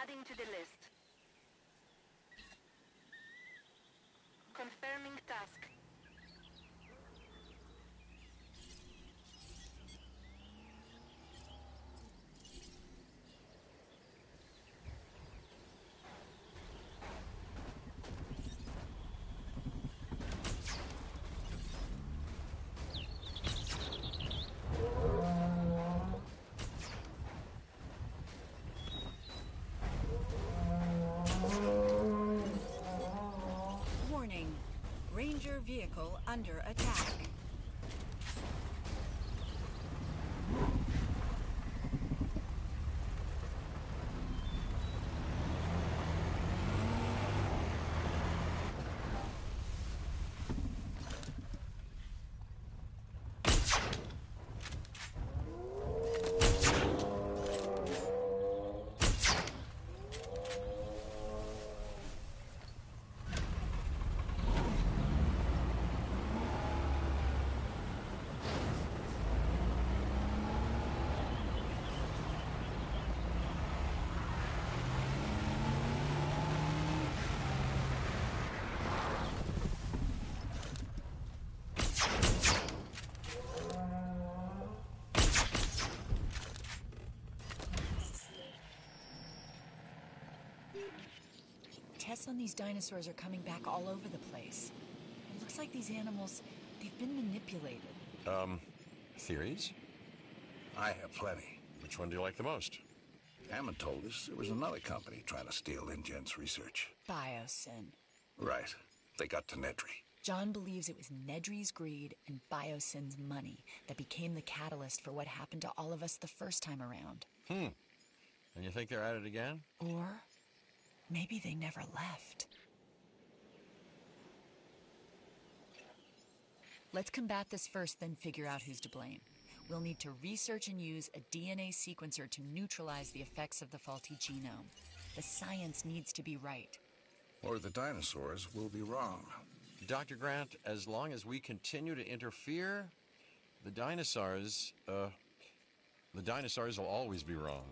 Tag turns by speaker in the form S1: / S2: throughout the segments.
S1: Adding to the list. Vehicle under attack.
S2: Tests on these dinosaurs are coming back all over the place. It looks like these animals, they've been manipulated.
S3: Um, theories?
S4: I have plenty.
S3: Which one do you like the most?
S4: Hammond told us there was another company trying to steal InGen's research.
S2: Biosyn.
S4: Right. They got to Nedry.
S2: John believes it was Nedry's greed and Biosyn's money that became the catalyst for what happened to all of us the first time around.
S3: Hmm. And you think they're at it again?
S2: Or maybe they never left. Let's combat this first, then figure out who's to blame. We'll need to research and use a DNA sequencer to neutralize the effects of the faulty genome. The science needs to be right.
S4: Or the dinosaurs will be wrong.
S3: Dr. Grant, as long as we continue to interfere, the dinosaurs, uh, the dinosaurs will always be wrong.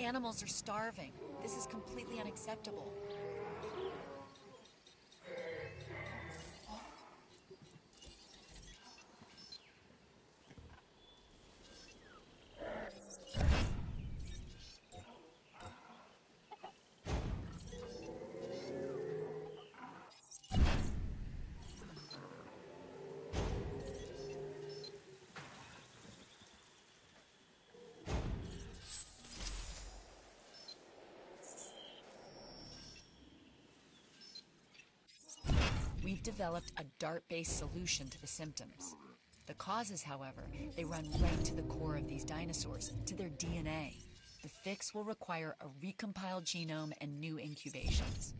S2: Animals are starving. This is completely unacceptable. Developed a DART based solution to the symptoms. The causes, however, they run right to the core of these dinosaurs, to their DNA. The fix will require a recompiled genome and new incubations.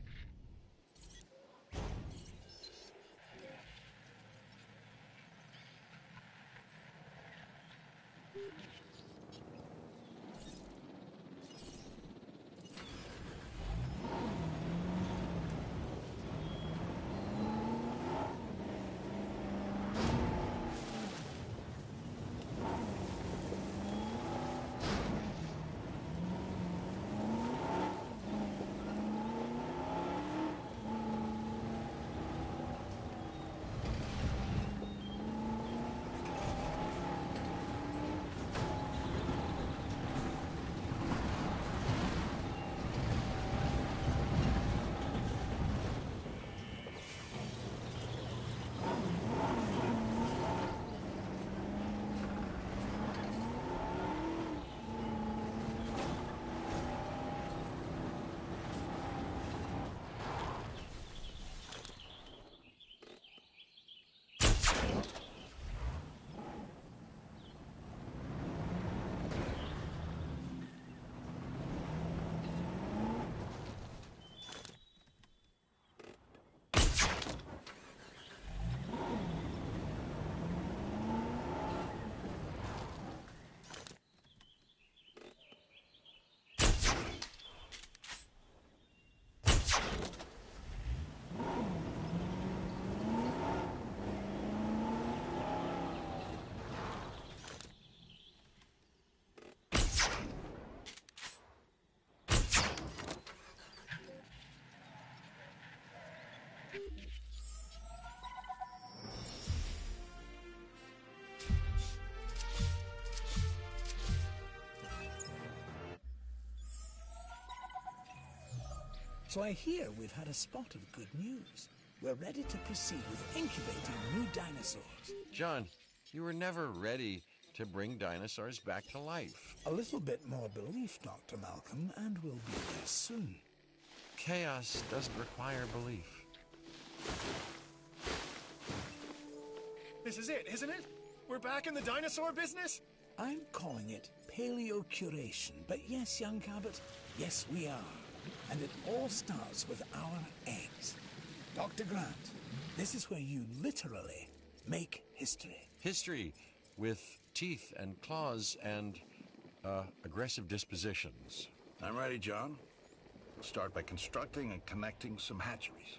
S5: So I hear we've had a spot of good news. We're ready to proceed with incubating new dinosaurs.
S3: John, you were never ready to bring dinosaurs back to life.
S5: A little bit more belief, Dr. Malcolm, and we'll be there soon.
S3: Chaos doesn't require belief.
S6: This is it, isn't it? We're back in the dinosaur business?
S5: I'm calling it paleocuration, but yes, young Cabot, yes, we are. And it all starts with our eggs. Dr. Grant, this is where you literally make history.
S3: History with teeth and claws and uh, aggressive dispositions.
S4: I'm ready, John. Start by constructing and connecting some hatcheries.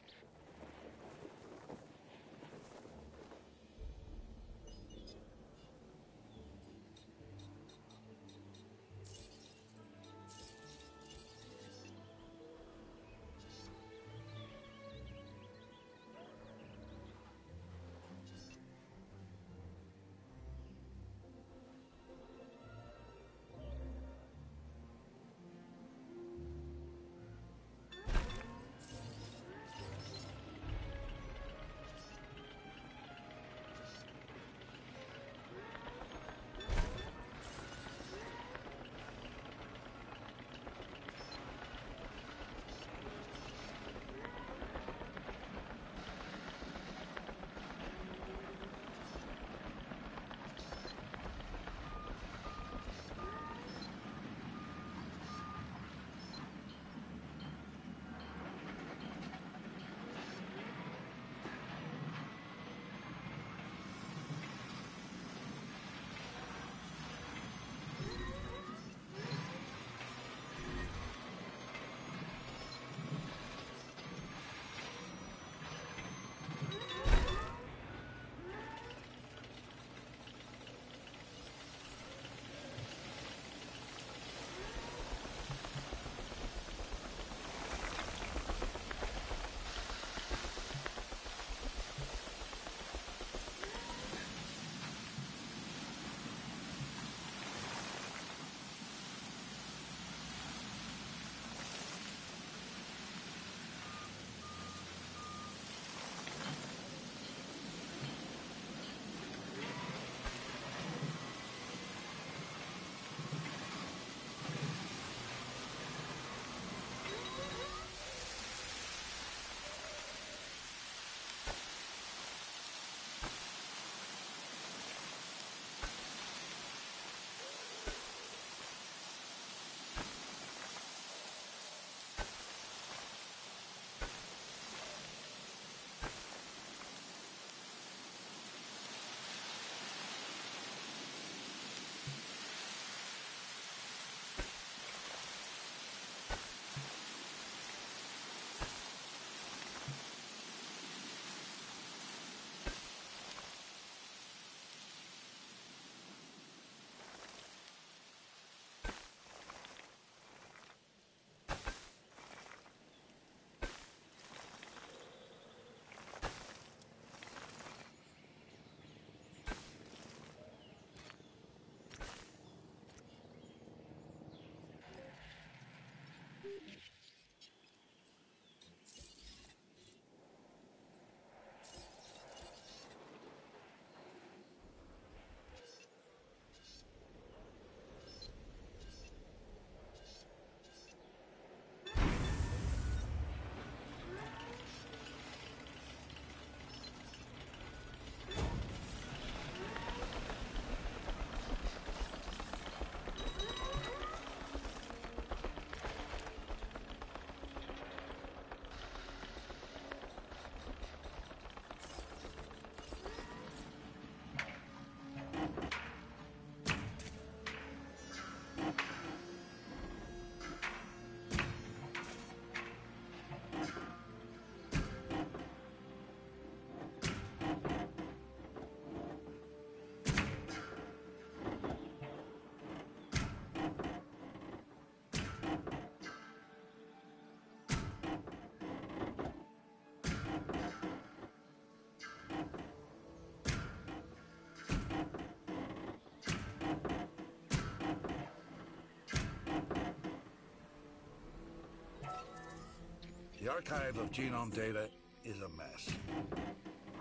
S4: The archive of genome data is a mess.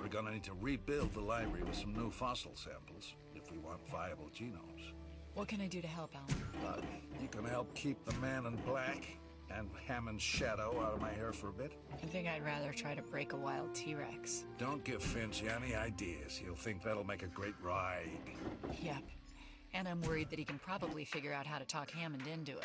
S4: We're gonna need to rebuild the library with some new fossil samples if we want viable genomes.
S2: What can I do to help, Alan?
S4: Uh, you can help keep the man in black and Hammond's shadow out of my hair for a bit?
S2: I think I'd rather try to break a wild T-Rex.
S4: Don't give Finch any ideas. He'll think that'll make a great ride.
S2: Yep. And I'm worried that he can probably figure out how to talk Hammond into it.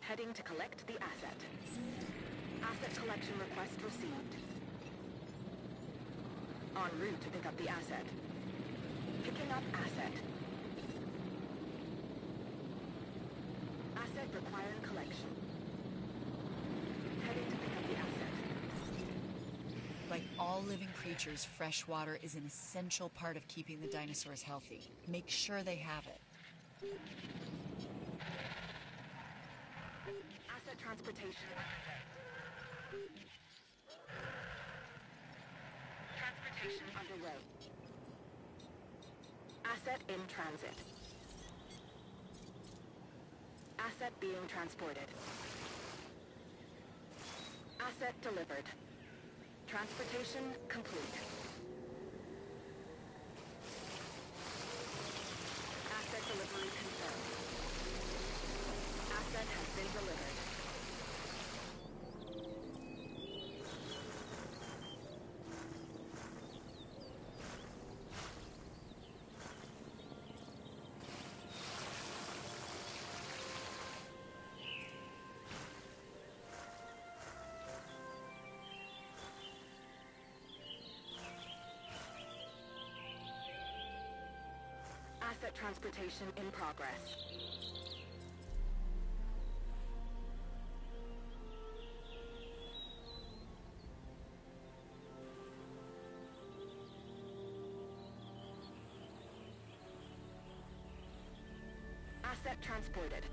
S7: Heading to collect the asset. Asset collection request received. En route to pick up the asset. Picking up asset. Requiring collection. Heading to pick up the asset.
S2: Like all living creatures, fresh water is an essential part of keeping the dinosaurs healthy. Make sure they have it.
S7: Asset transportation. Transportation underway. Asset in transit. Asset being transported. Asset delivered. Transportation complete. Asset transportation in progress. Asset transported.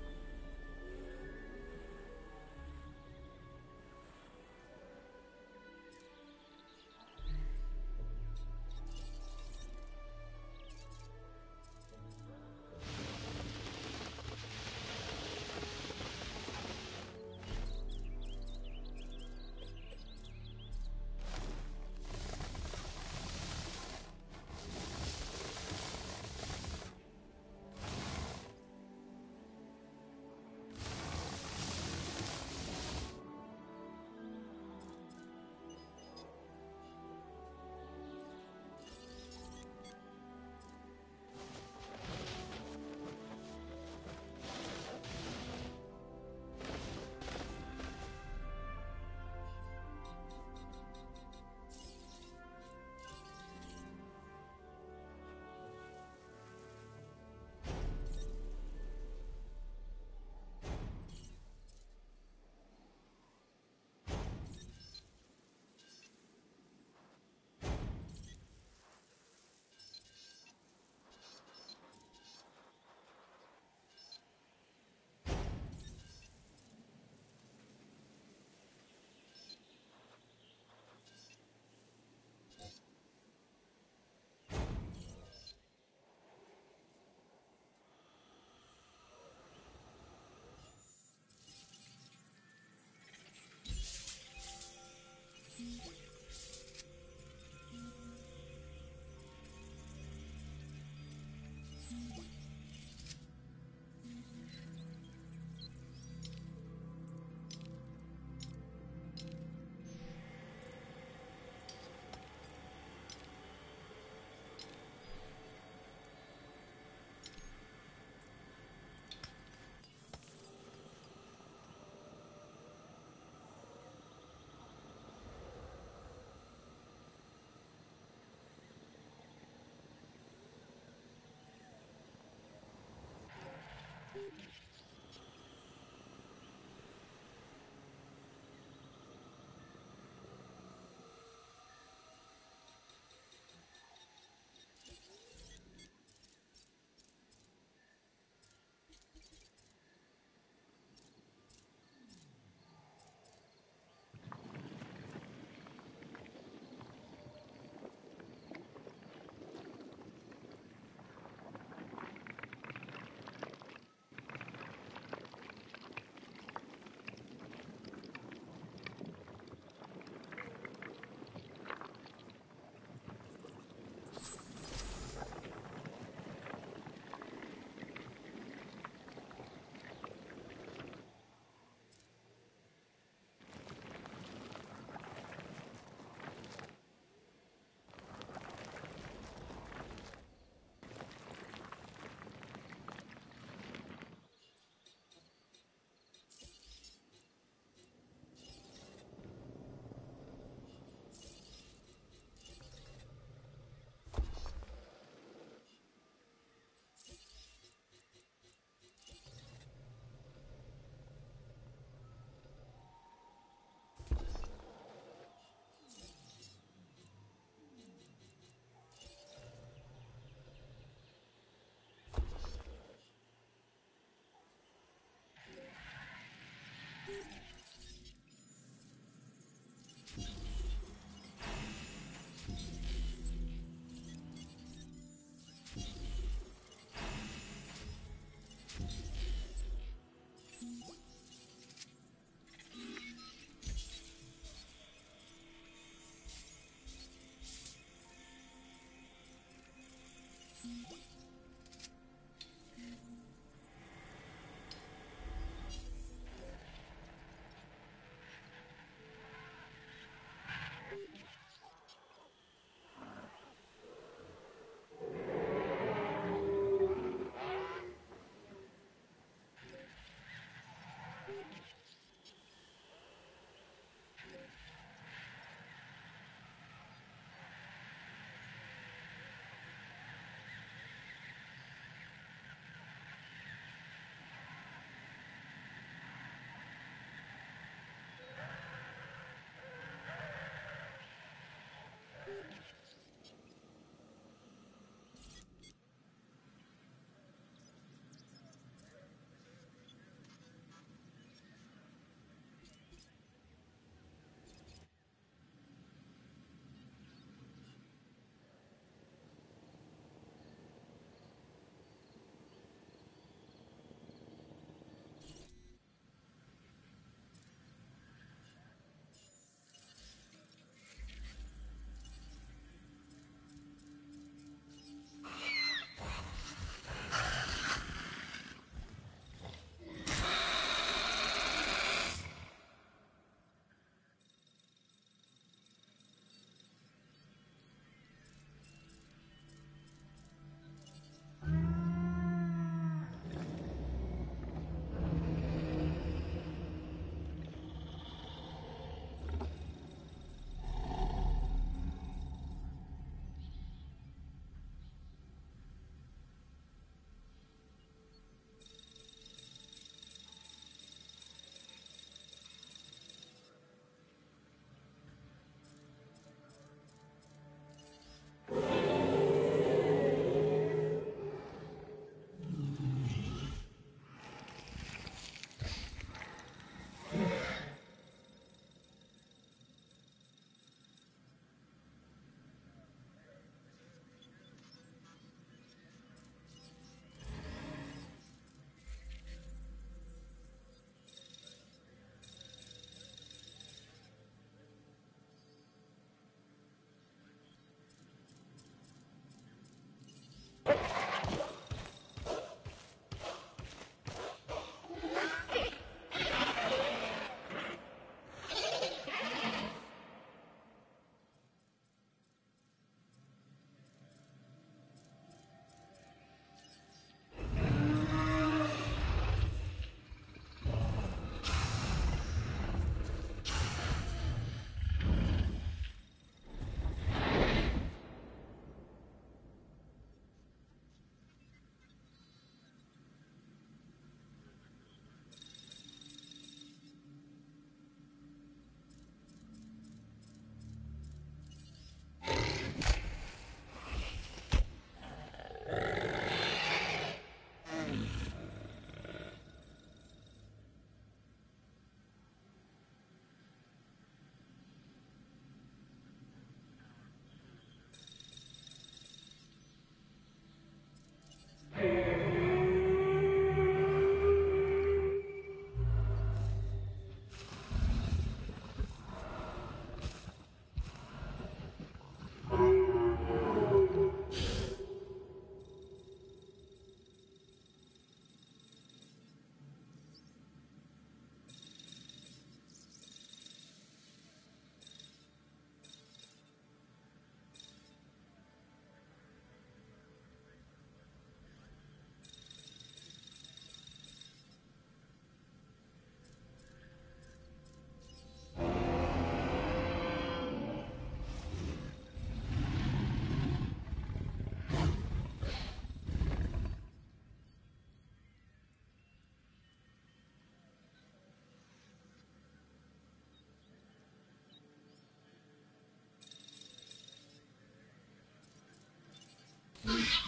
S7: Mm.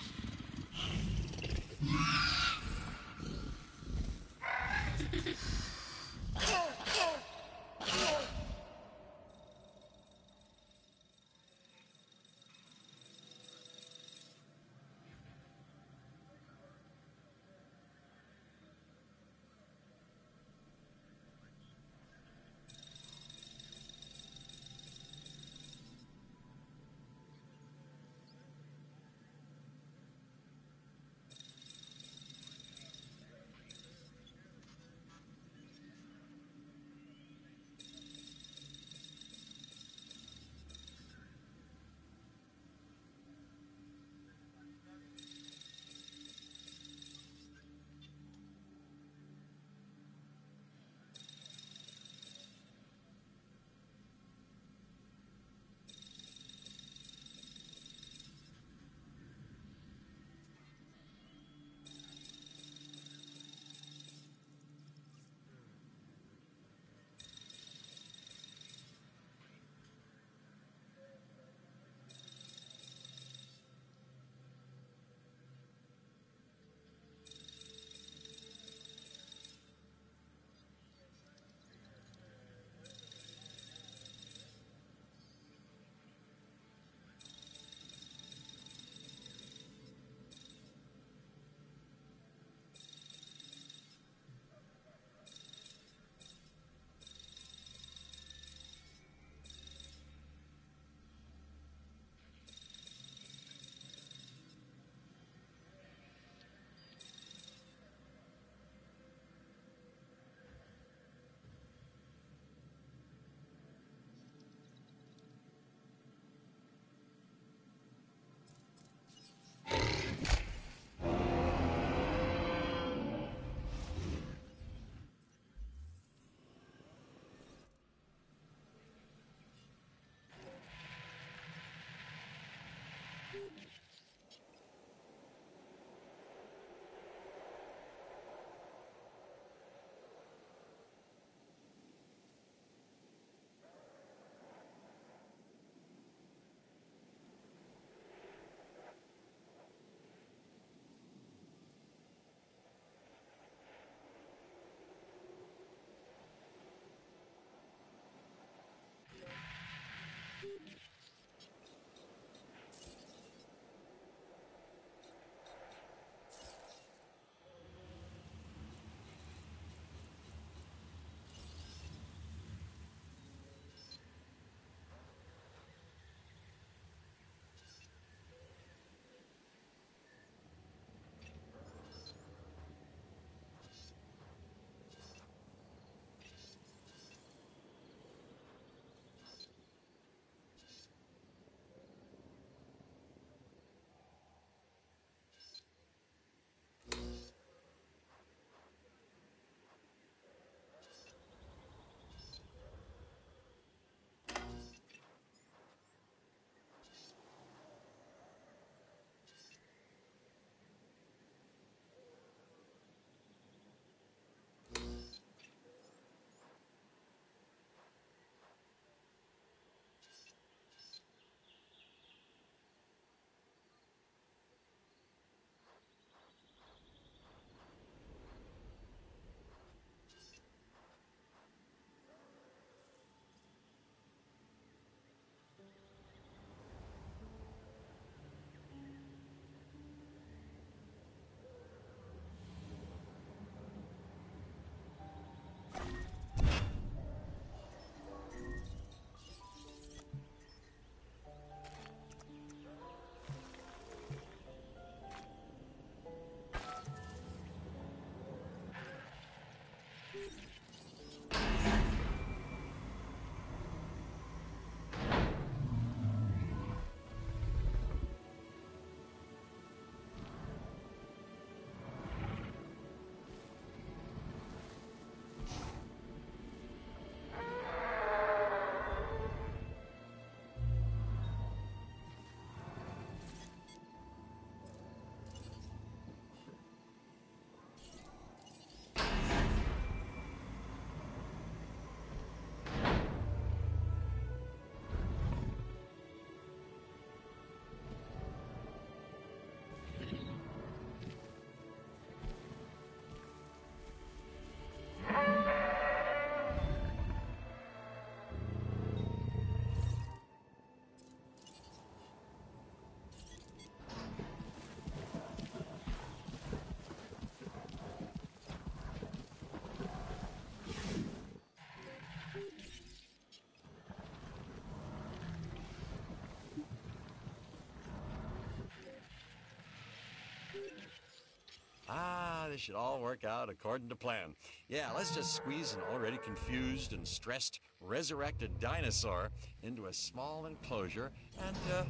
S3: This should all work out according to plan. Yeah, let's just squeeze an already confused and stressed resurrected dinosaur into a small enclosure and, uh,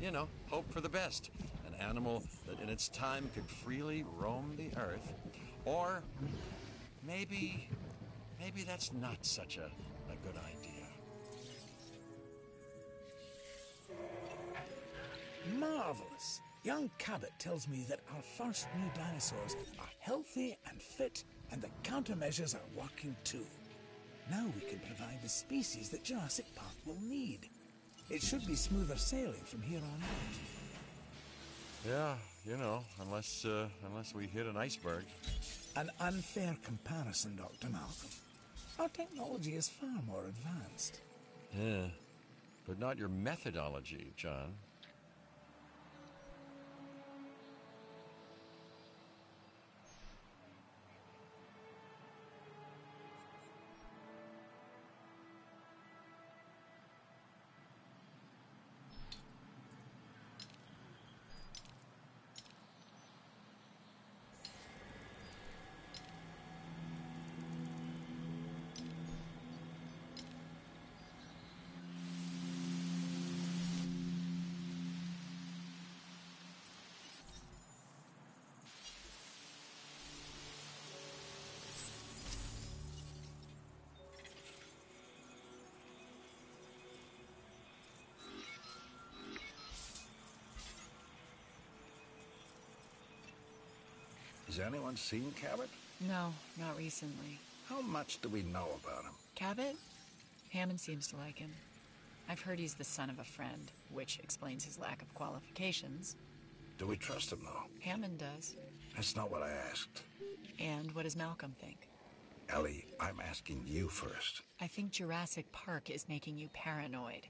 S3: you know, hope for the best. An animal that in its time could freely roam the earth. Or maybe, maybe that's not such a, a good idea.
S5: Marvelous. Young Cabot tells me that our first new dinosaurs are healthy and fit, and the countermeasures are working too. Now we can provide the species that Jurassic Park will need. It should be smoother sailing from here on out.
S3: Yeah, you know, unless uh, unless we hit an iceberg.
S5: An unfair comparison, Dr. Malcolm. Our technology is far more advanced.
S3: Yeah, but not your methodology, John.
S4: Has anyone seen Cabot?
S2: No, not recently.
S4: How much do we know about him?
S2: Cabot? Hammond seems to like him. I've heard he's the son of a friend, which explains his lack of qualifications.
S4: Do we trust him, though?
S2: Hammond does.
S4: That's not what I asked.
S2: And what does Malcolm think?
S4: Ellie, I'm asking you first.
S2: I think Jurassic Park is making you paranoid.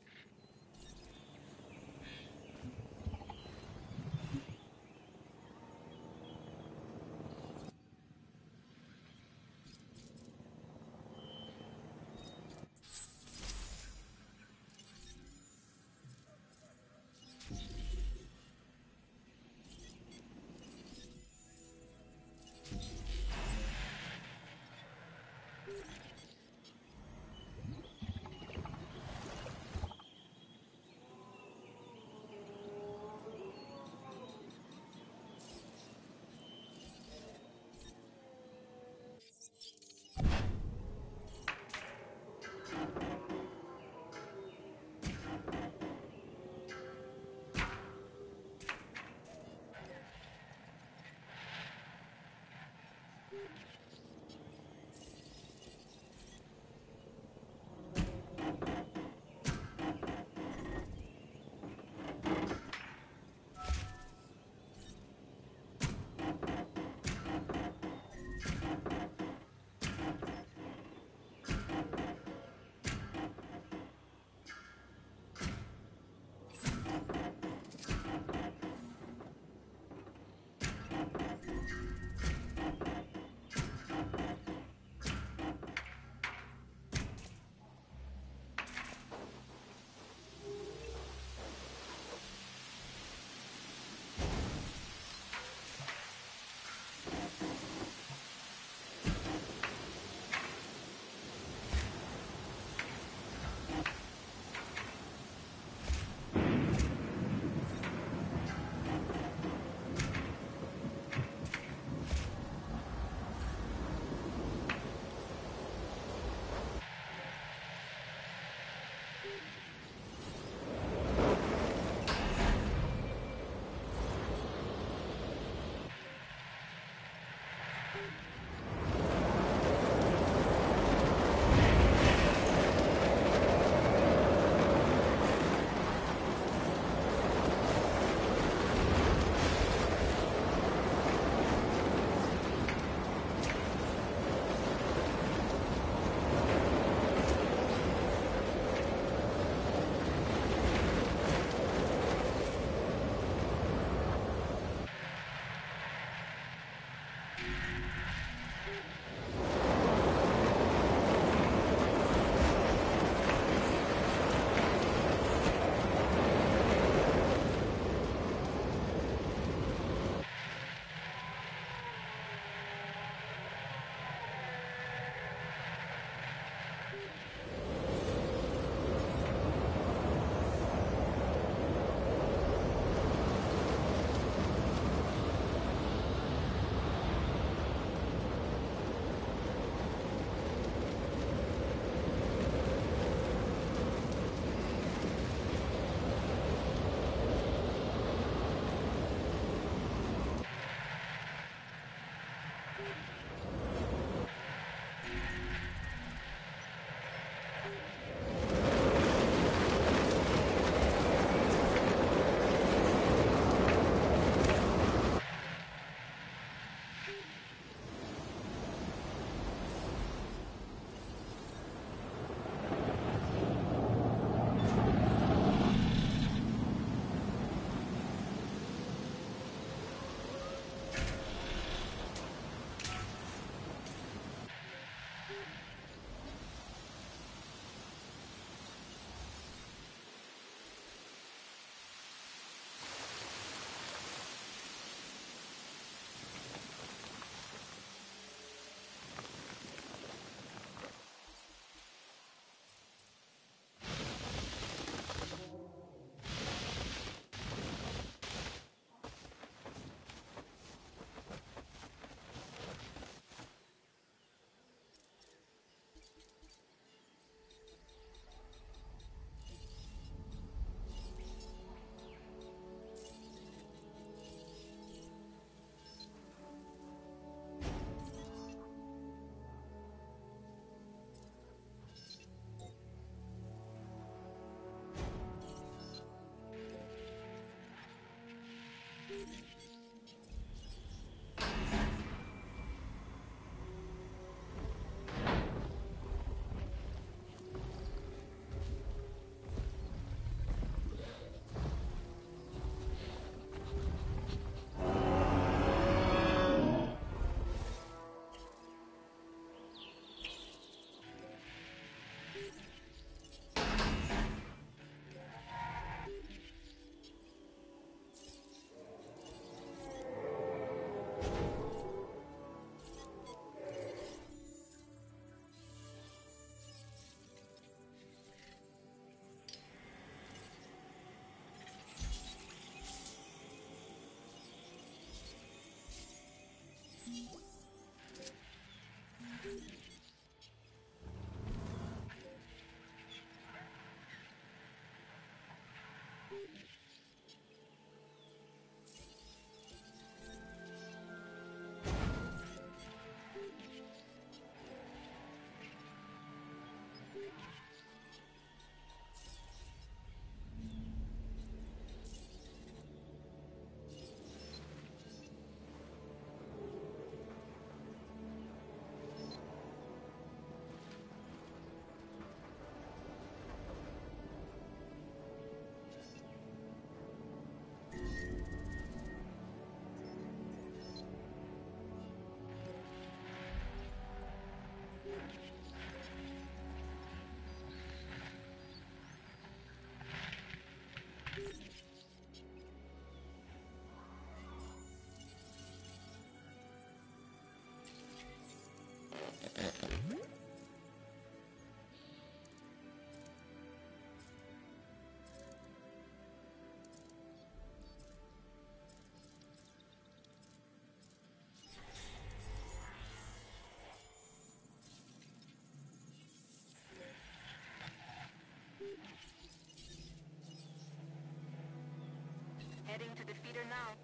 S7: Heading to the feeder now.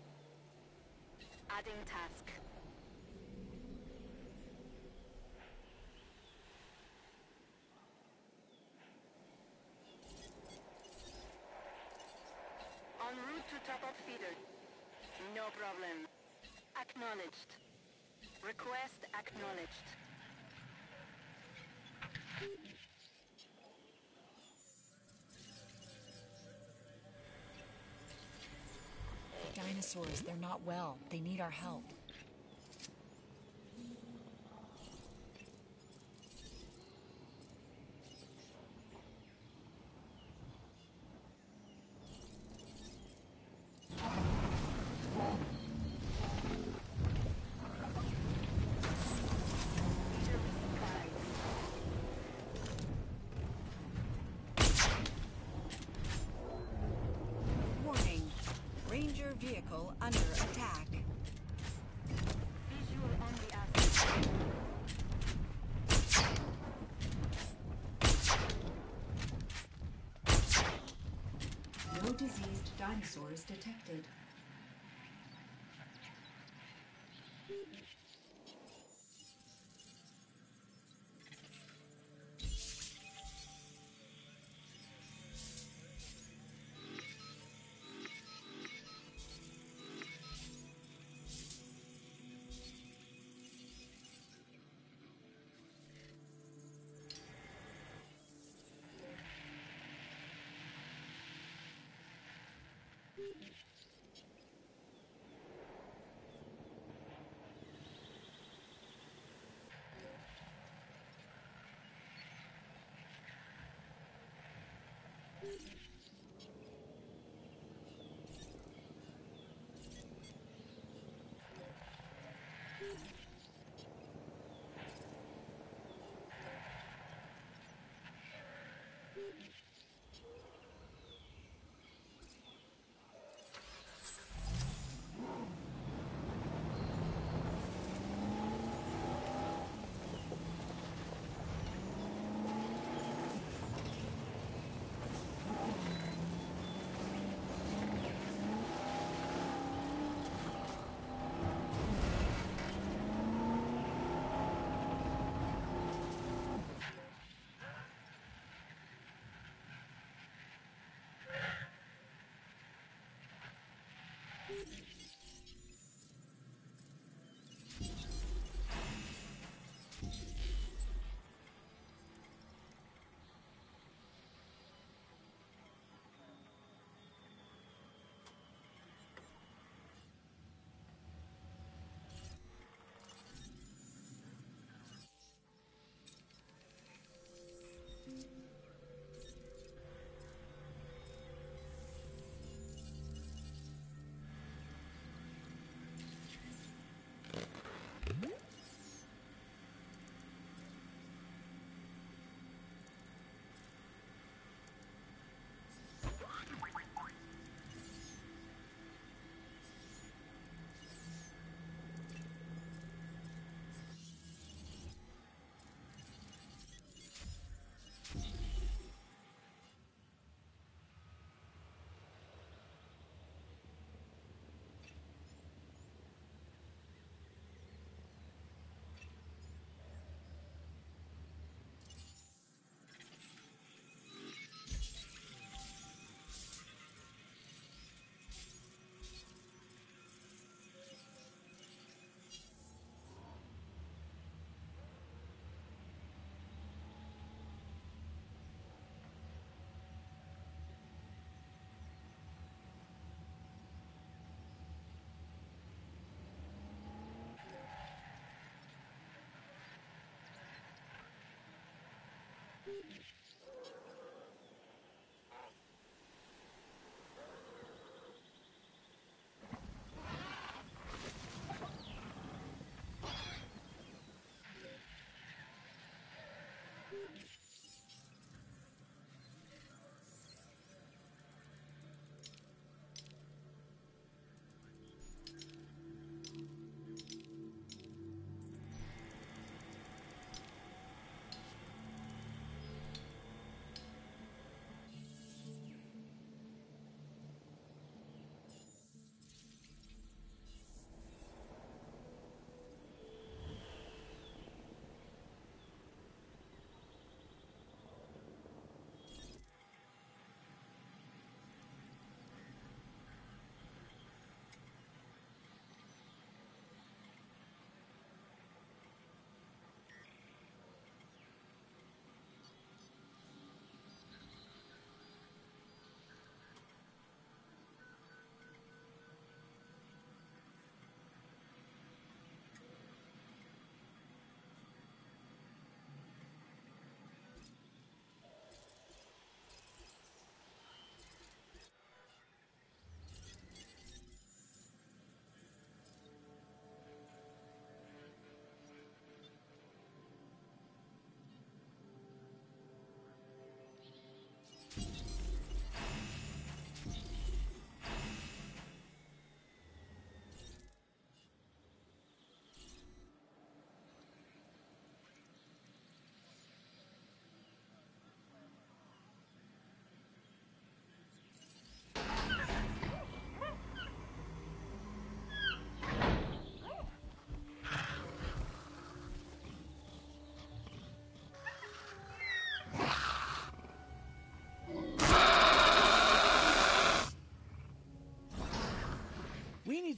S7: Adding task. En route to top-up feeder. No problem. Acknowledged. Request acknowledged.
S2: Dinosaurs, they're not well. They need our help.
S8: Yes.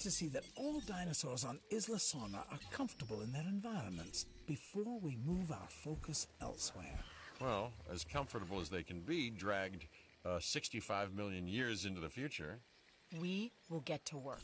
S5: Wanted to see that all dinosaurs on Isla Sorna are comfortable in their environments before we move our focus elsewhere.
S3: Well, as comfortable as they can be, dragged uh, 65 million years into the future.
S2: We will get to work.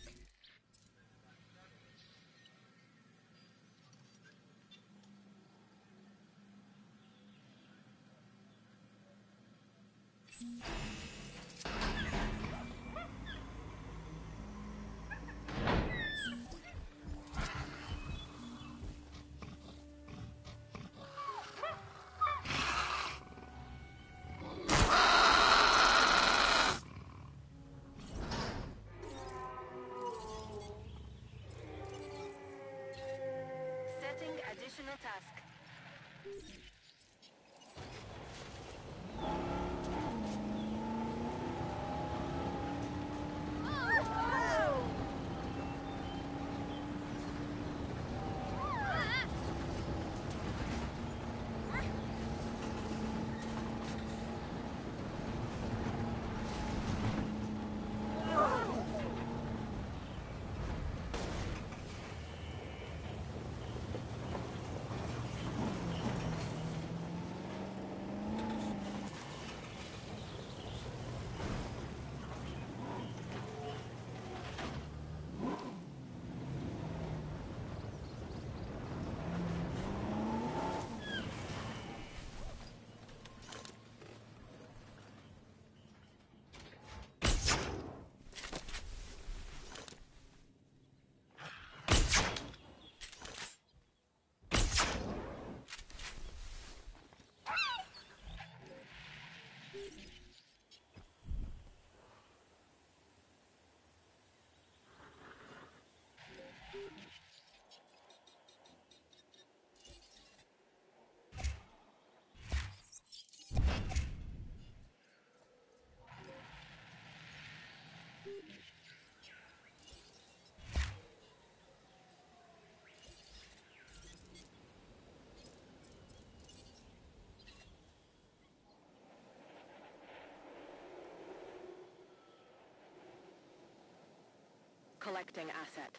S7: Asset.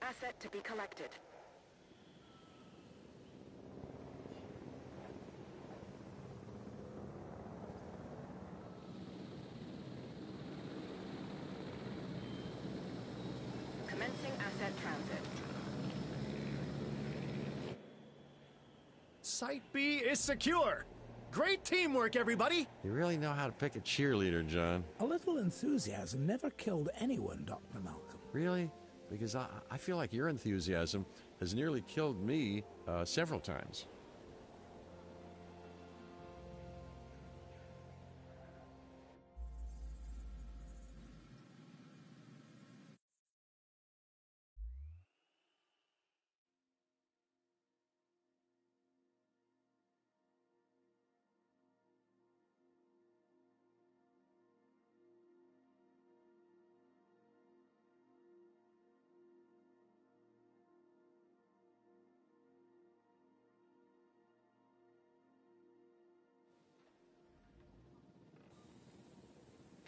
S7: Asset to be collected. Commencing asset transit.
S6: Site B is secure. Great teamwork, everybody.
S3: You really know how to pick a cheerleader, John.
S5: A little enthusiasm never killed anyone, Dr. Malcolm.
S3: Really? Because I, I feel like your enthusiasm has nearly killed me uh, several times.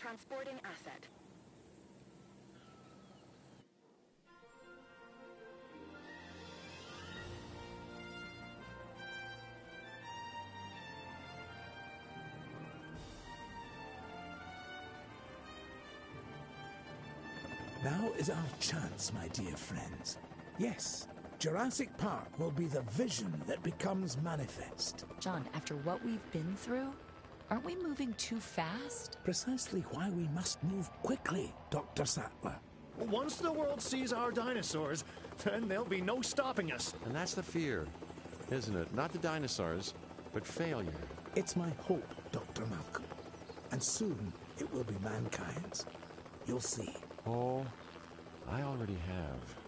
S7: Transporting asset.
S5: Now is our chance, my dear friends. Yes, Jurassic Park will be the vision that becomes manifest.
S2: John, after what we've been through, aren't we moving too fast?
S5: Precisely why we must move quickly, Dr. Sattler.
S6: Once the world sees our dinosaurs, then there'll be no stopping us.
S3: And that's the fear, isn't it? Not the dinosaurs, but failure.
S5: It's my hope, Dr. Malcolm. And soon it will be mankind's. You'll see.
S3: Oh, I already have.